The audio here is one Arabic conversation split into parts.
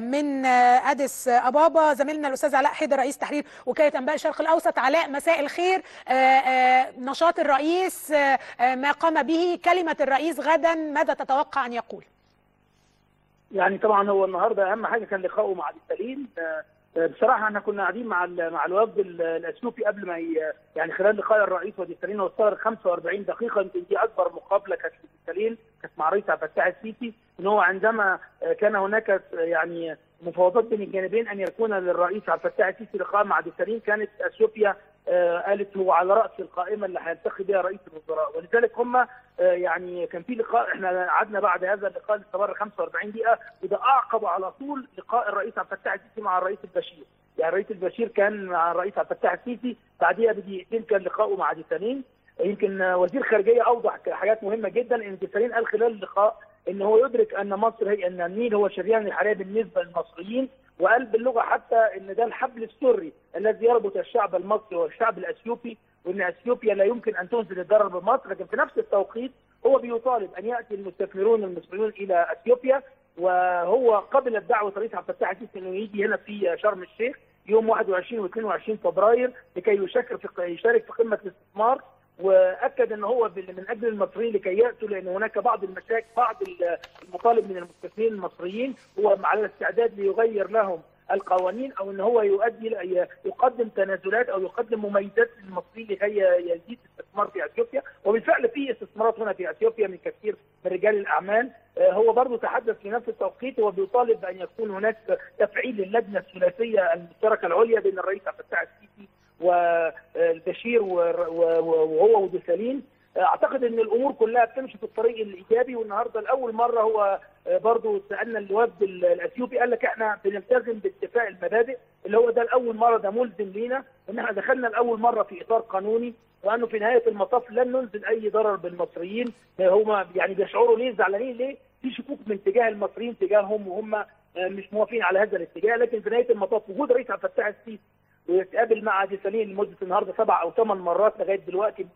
من أديس أبابا زميلنا الأستاذ علاء حيدر رئيس تحرير وكالة أنباء الشرق الأوسط. علاء مساء الخير. نشاط الرئيس ما قام به كلمة الرئيس غدا. ماذا تتوقع أن يقول؟ يعني طبعا هو النهارده أهم حاجة كان لقائه مع السليم. بصراحة إحنا كنا قاعدين مع مع الوفد الإثيوبي قبل ما يعني خلال لقاء الرئيس وديستالين واستغرق 45 دقيقة يمكن دي أكبر مقابلة كانت لديستالين كانت مع الرئيس عبد الفتاح السيسي. إن هو عندما كان هناك يعني مفاوضات بين الجانبين أن يكون للرئيس عبد الفتاح السيسي لقاء مع ديستالين كانت أثيوبيا قالت هو على رأس القائمة اللي هيلتقي بها رئيس الوزراء. ولذلك هم يعني كان في لقاء إحنا قعدنا بعد هذا اللقاء اللي استمر 45 دقيقة وده أعقب على طول لقاء الرئيس عبد الفتاح السيسي مع الرئيس البشير. يعني الرئيس البشير كان مع الرئيس عبد الفتاح السيسي بعديها بدقيقتين كان لقاؤه مع ديسالين يمكن وزير خارجية أوضح حاجات مهمة جدا إن ديسالين قال خلال اللقاء ان هو يدرك أن مصر هي أن النيل هو شريان الحياة بالنسبة للمصريين وقال باللغة حتى إن ده الحبل السري الذي يربط الشعب المصري والشعب الأثيوبي وإن أثيوبيا لا يمكن أن تنزل الضرر بمصر لكن في نفس التوقيت هو بيطالب أن يأتي المستثمرون المصريون إلى أثيوبيا وهو قبل الدعوة الرئيس عبد الفتاح السيسي إنه يجي هنا في شرم الشيخ يوم 21 و22 فبراير لكي يشارك في قمة الاستثمار وأكد إن هو من أجل المصريين لكي ياتوا لأن هناك بعض المشاكل بعض المطالب من المستثمرين المصريين هو على الاستعداد ليغير لهم القوانين أو إن هو يؤدي يقدم تنازلات أو يقدم مميزات للمصريين لكي يزيد الاستثمار في إثيوبيا. وبالفعل في استثمارات هنا في إثيوبيا من كثير من رجال الأعمال. هو برضه تحدث في نفس التوقيت. هو بيطالب بأن يكون هناك تفعيل للجنة الثلاثية المشتركة العليا بين الرئيس عبد الفتاح السيسي والبشير وهو وديسالين أعتقد إن الأمور كلها بتمشي في الطريق الإيجابي والنهاردة لاول مرة هو برضه سألنا الوفد الأثيوبي قال لك إحنا بنلتزم باتفاق المبادئ اللي هو ده لاول مرة ده ملزم لينا إن إحنا دخلنا لاول مرة في إطار قانوني وأنه في نهاية المطاف لن ننزل أي ضرر بالمصريين. هم يعني بيشعروا ليه؟ زعلانين ليه؟ في شكوك من تجاه المصريين تجاههم وهم مش موافقين على هذا الاتجاه. لكن في نهاية المطاف وجود رئيس عبد الفتاح السيسي ويتقابل مع ديسالين لمدة النهارده سبع أو ثمان مرات لغاية دلوقتي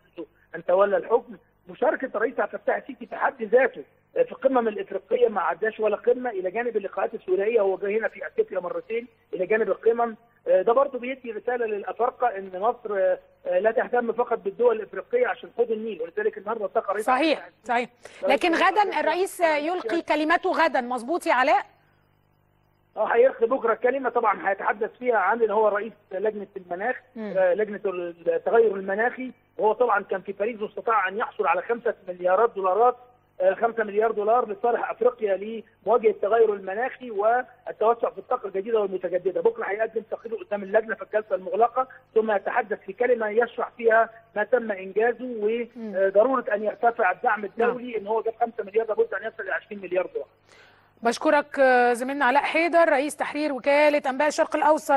أن تولى الحكم. مشاركة الرئيس عبد الفتاح السيسي في حد ذاته في القمم الإفريقية ما عداش ولا قمة إلى جانب اللقاءات الثنائية. هو جاي هنا في أثيوبيا مرتين إلى جانب القمم. ده برضه بيدي رسالة للأفارقة إن مصر لا تهتم فقط بالدول الإفريقية عشان حوض النيل. ولذلك النهارده التقى صحيح صحيح. لكن غدا الرئيس يلقي كلمته غدا. مظبوط يا علاء؟ آه هيلقي بكرة كلمه طبعا هيتحدث فيها عن اللي هو رئيس لجنة المناخ آه لجنة التغير المناخي. وهو طبعا كان في باريس واستطاع أن يحصل على 5 مليارات دولارات آه 5 مليار دولار لصالح أفريقيا لمواجهة التغير المناخي والتوسع في الطاقة الجديدة والمتجددة، بكرة هيقدم تقرير قدام اللجنة في الجلسة المغلقة ثم يتحدث في كلمة يشرح فيها ما تم إنجازه وضرورة أن يرتفع الدعم الدولي إن هو جاب 5 مليار لابد أن يصل ل 20 مليار دولار. بشكرك زميلنا علاء حيدر رئيس تحرير وكالة أنباء الشرق الأوسط.